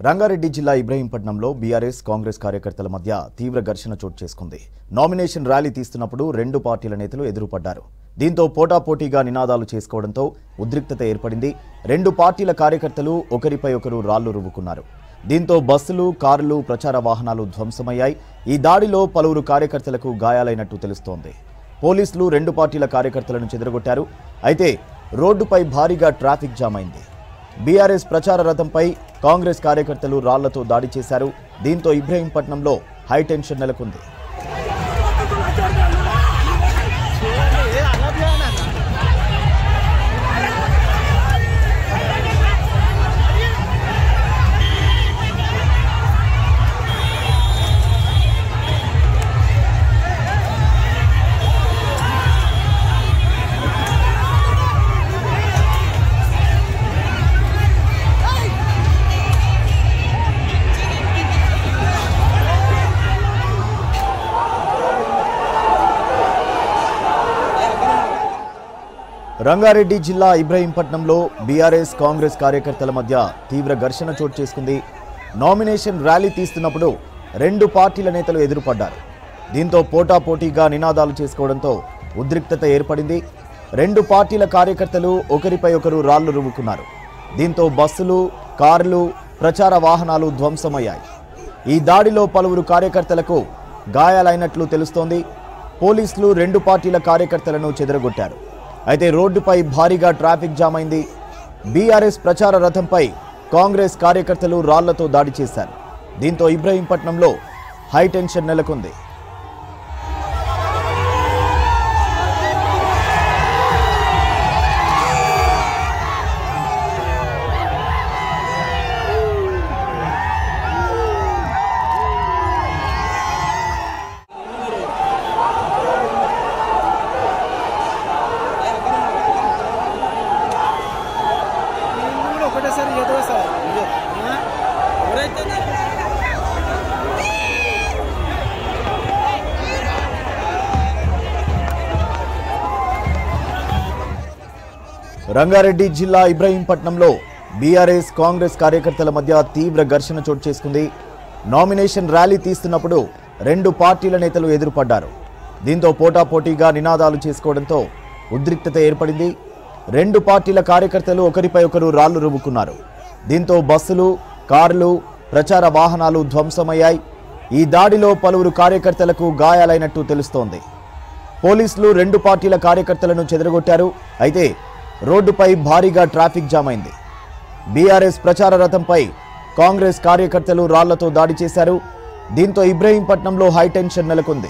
రంగారెడ్డి జిల్లా ఇబ్రహీంపట్నంలో బీఆర్ఎస్ కాంగ్రెస్ కార్యకర్తల మధ్య తీవ్ర ఘర్షణ చోటు చేసుకుంది. నామినేషన్ ర్యాలీ తీస్తున్నప్పుడు రెండు పార్టీల నేతలు ఎదురుపడ్డారు. దీంతో పోటాపోటీగా నినాదాలు చేసుకోవడంతో ఉద్రిక్తత ఏర్పడింది. రెండు పార్టీల కార్యకర్తలు ఒకరిపై ఒకరు రాళ్ళు రువ్వుకున్నారు. దీంతో బస్సులు కార్లు ప్రచార వాహనాలు ధ్వంసమయ్యాయి. ఈ దాడిలో పలువురు కార్యకర్తలకు గాయాలైనట్టు తెలుస్తోంది. పోలీసులు రెండు పార్టీల కార్యకర్తలను చెదరగొట్టారు. అయితే రోడ్డుపై భారీగా ట్రాఫిక్ జామ్ అయింది. బీఆర్ఎస్ ప్రచార రథంపై కాంగ్రెస్ కార్యకర్తలు రాళ్ళతో దాడి చేశారు. దీంతో ఇబ్రహీంపట్నంలో హైటెన్షన్ నెలకొంది. రంగారెడ్డి జిల్లా ఇబ్రహీంపట్నంలో బీఆర్ఎస్ కాంగ్రెస్ కార్యకర్తల మధ్య తీవ్ర ఘర్షణ చోటు చేసుకుంది. నామినేషన్ ర్యాలీ తీస్తున్నప్పుడు రెండు పార్టీల నేతలు ఎదురుపడ్డారు. దీంతో పోటాపోటీగా నినాదాలు చేసుకోవడంతో ఉద్రిక్తత ఏర్పడింది. రెండు పార్టీల కార్యకర్తలు ఒకరిపై ఒకరు రాళ్ళు రువ్వుకున్నారు. దీంతో బస్సులు కార్లు ప్రచార వాహనాలు ధ్వంసమయ్యాయి. ఈ దాడిలో పలువురు కార్యకర్తలకు గాయాలైనట్లు తెలుస్తోంది. పోలీసులు రెండు పార్టీల కార్యకర్తలను చెదరగొట్టారు. అయితే రోడ్డుపై భారీగా ట్రాఫిక్ జామ్ అయింది. బీఆర్ఎస్ ప్రచార రథంపై కాంగ్రెస్ కార్యకర్తలు రాళ్ళతో దాడి చేశారు. దీంతో ఇబ్రహీంపట్నంలో హైటెన్షన్ నెలకొంది. కూడా సార్ ఎవరైతే రంగారెడ్డి జిల్లా ఇబ్రహీంపట్నంలో బీఆర్ఎస్ కాంగ్రెస్ కార్యకర్తల మధ్య తీవ్ర ఘర్షణ చోటు చేసుకుంది. నామినేషన్ ర్యాలీ తీస్తున్నప్పుడు రెండు పార్టీల నేతలు ఎదురుపడ్డారు. దీంతో పోటాపోటీగా నినాదాలు చేసుకోవడంతో ఉద్రిక్తత ఏర్పడింది. రెండు పార్టీల కార్యకర్తలు ఒకరిపై ఒకరు రాళ్ళు రువ్వుకున్నారు. దీంతో బస్సులు కార్లు ప్రచార వాహనాలు ధ్వంసమయ్యాయి. ఈ దాడిలో పలువురు కార్యకర్తలకు గాయాలైనట్టు తెలుస్తోంది. పోలీసులు రెండు పార్టీల కార్యకర్తలను చెదరగొట్టారు. అయితే రోడ్డుపై భారీగా ట్రాఫిక్ జామ్ అయింది. బీఆర్ఎస్ ప్రచార రథంపై కాంగ్రెస్ కార్యకర్తలు రాళ్ళతో దాడి చేశారు. దీంతో ఇబ్రహీంపట్నంలో హైటెన్షన్ నెలకొంది.